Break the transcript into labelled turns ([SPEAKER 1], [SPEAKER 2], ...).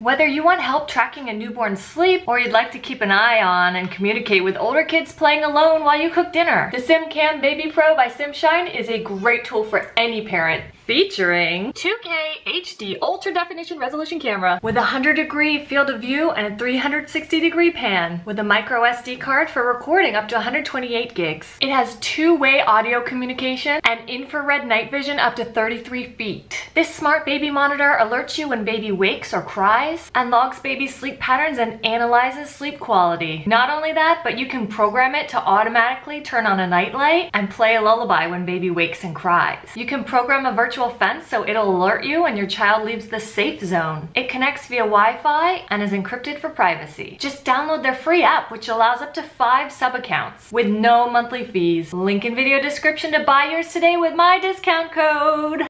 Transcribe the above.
[SPEAKER 1] Whether you want help tracking a newborn's sleep or you'd like to keep an eye on and communicate with older kids playing alone while you cook dinner, the SimCam Baby Pro by SimShine is a great tool for any parent featuring 2K HD ultra definition resolution camera with a 100 degree field of view and a 360 degree pan with a micro SD card for recording up to 128 gigs. It has two-way audio communication and infrared night vision up to 33 feet. This smart baby monitor alerts you when baby wakes or cries and logs baby's sleep patterns and analyzes sleep quality. Not only that, but you can program it to automatically turn on a nightlight and play a lullaby when baby wakes and cries. You can program a virtual virtual fence so it'll alert you when your child leaves the safe zone. It connects via Wi-Fi and is encrypted for privacy. Just download their free app which allows up to five sub-accounts with no monthly fees. Link in video description to buy yours today with my discount code.